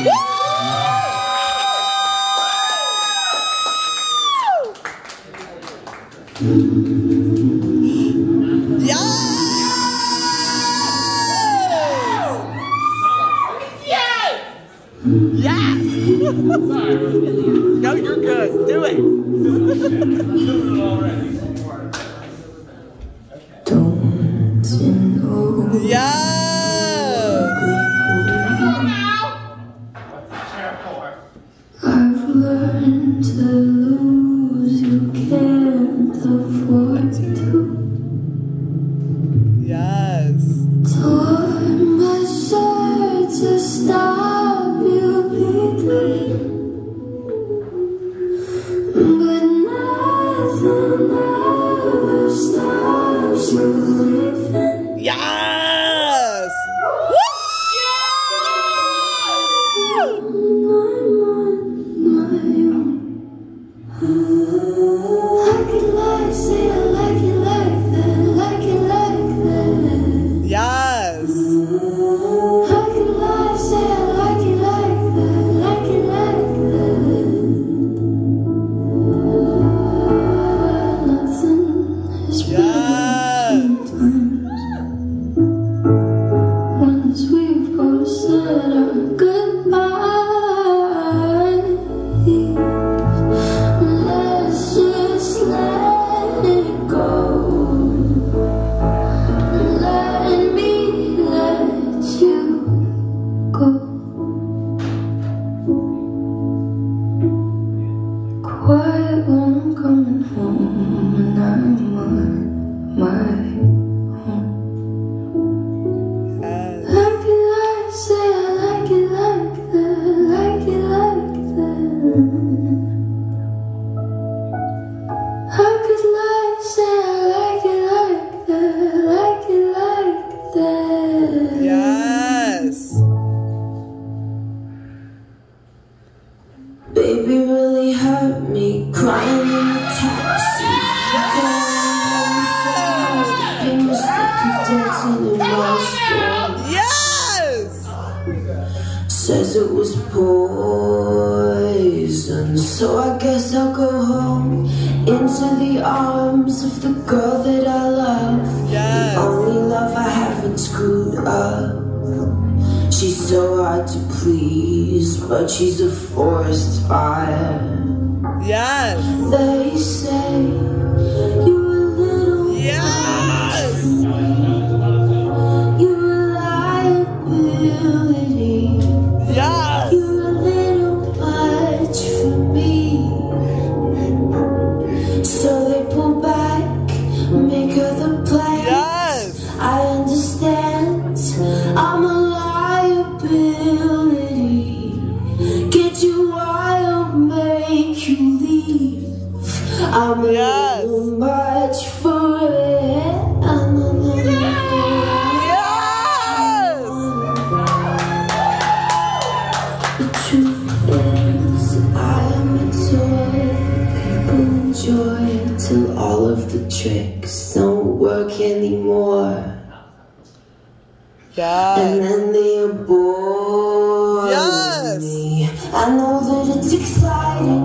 no, you're good. Do it. I've to lose, you can't afford to. Yes. Torn my shirt to stop you bleeding. But nothing ever stops you leaving. Yes. My It was poison, so I guess I'll go home into the arms of the girl that I love. Yes. The only love I haven't screwed up. She's so hard to please, but she's a forest fire. Yes. They say I'm a liability. Get you wild, make you leave. I'm a Yes. much for it. I'm a Yes. The truth is, I am a toy. People enjoy till all of the tricks don't work anymore. And Yes. then they abort Yes. me. I know that it's exciting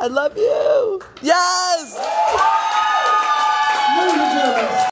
I love you. Yes.